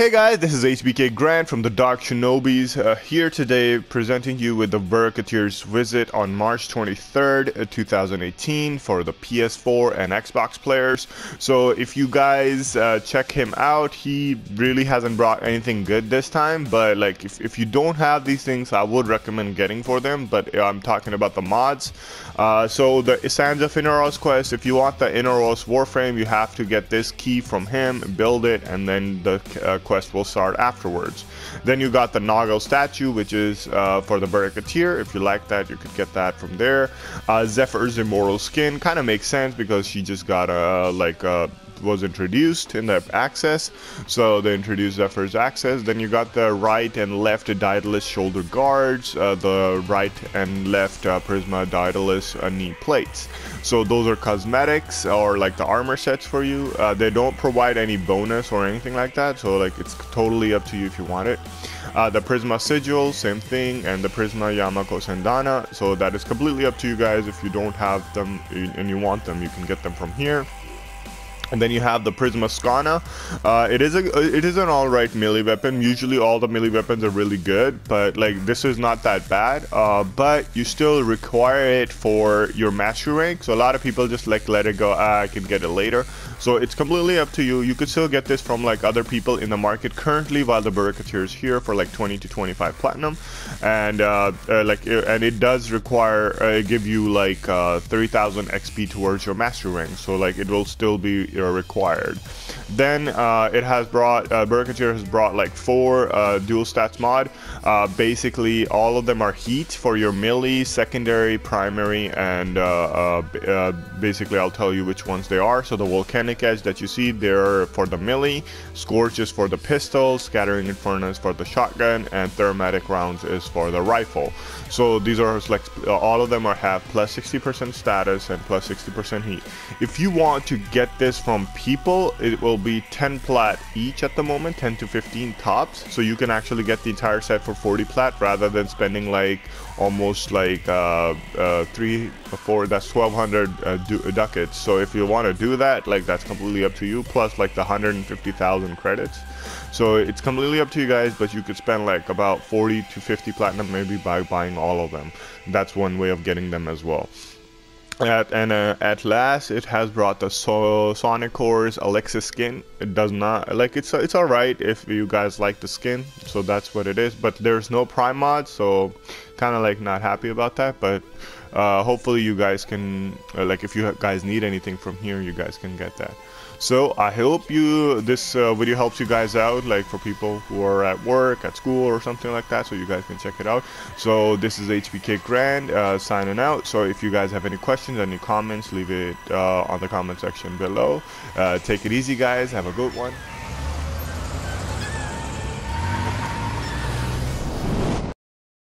Hey guys, this is HBK Grand from the Dark Shinobis, uh, here today presenting you with the Baro Ki'Teer's visit on March 23rd, uh, 2018 for the PS4 and Xbox players. So if you guys uh, check him out, he really hasn't brought anything good this time, but like if, if you don't have these things, I would recommend getting for them, but uh, I'm talking about the mods. Uh, so the Sands of Inaros quest, if you want the Inaros Warframe, you have to get this key from him, build it, and then the uh, quest will start afterwards. Then you got the Noggle statue, which is uh, for the Baro Ki'Teer. If you like that, you could get that from there. Uh, Zephyr's immortal skin kind of makes sense because she just got a like a was introduced in the access. So they introduced Zephyr's access. Then you got the right and left Daedalus shoulder guards, uh, the right and left uh, Prisma Daedalus uh, knee plates. So those are cosmetics or like the armor sets for you. Uh, they don't provide any bonus or anything like that. So like it's totally up to you if you want it. Uh, the Prisma Sigil, same thing, and the Prisma Yamako Syandana. So that is completely up to you guys. If you don't have them and you want them, you can get them from here. And then you have the Prisma Skana. Uh, it is a it is an alright melee weapon. Usually all the melee weapons are really good, but like this is not that bad. Uh, but you still require it for your mastery rank. So a lot of people just like let it go. Ah, I can get it later. So it's completely up to you. You could still get this from like other people in the market currently while the Baro Ki'Teer is here for like 20 to 25 platinum, and uh, uh, like uh, and it does require uh, give you like uh, 30,000 XP towards your mastery rank. So like it will still be required. Then uh, it has brought, uh, has brought like four uh, dual stats mod. Uh, basically, all of them are heat for your melee, secondary, primary, and uh, uh, basically I'll tell you which ones they are. So the volcanic edge that you see, they're for the melee, scorch is for the pistol, scattering inferno for the shotgun, and thermatic rounds is for the rifle. So these are like all of them are have plus 60% status and plus 60% heat. If you want to get this from people, it will be 10 plat each at the moment, 10 to 15 tops. So you can actually get the entire set for 40 plat rather than spending like almost like uh, uh, three, four, that's 1200 uh, ducats. So if you want to do that, like that's completely up to you. Plus like the 150,000 credits. So it's completely up to you guys, but you could spend like about 40 to 50 platinum maybe by buying all of them. That's one way of getting them as well. At, and uh, at last, it has brought the so Sonic Cores Alexis skin. It does not like it's it's all right if you guys like the skin, so that's what it is. But there's no Prime mod, so kind of like not happy about that. But uh, hopefully, you guys can uh, like if you guys need anything from here, you guys can get that. So I hope you this uh, video helps you guys out, like for people who are at work, at school, or something like that, so you guys can check it out. So this is HBK Grand uh, signing out. So if you guys have any questions, any comments, leave it uh, on the comment section below. Uh, take it easy, guys. Have a good one.